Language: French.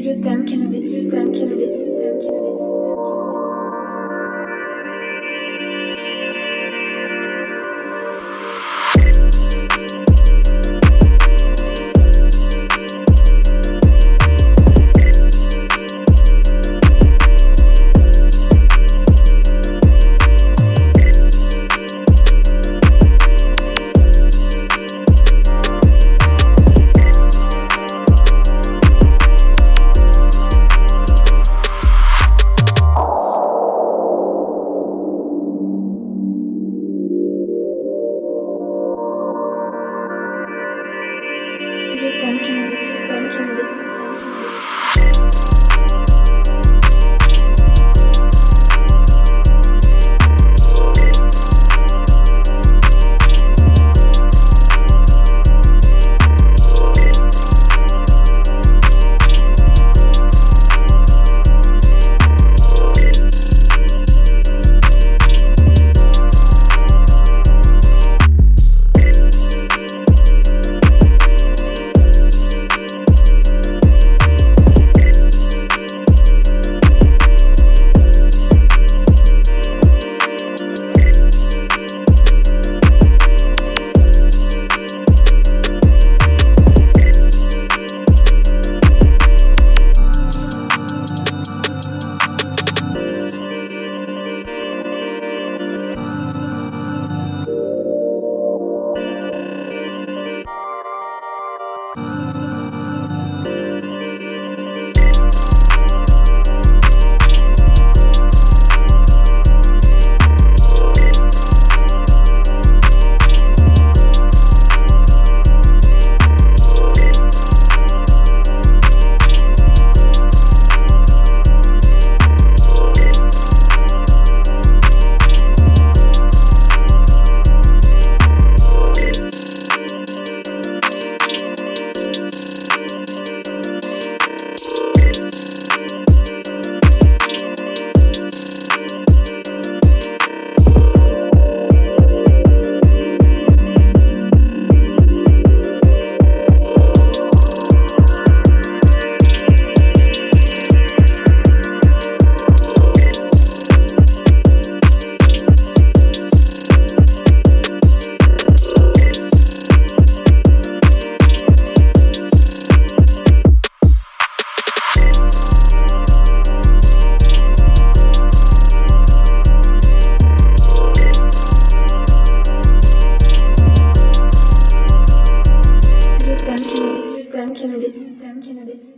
Je t'aime Kennedy, je t'aime Kennedy, je t'aime Kennedy. Je t'aime Kennedy, je t'aime Kennedy, je t'aime Kennedy.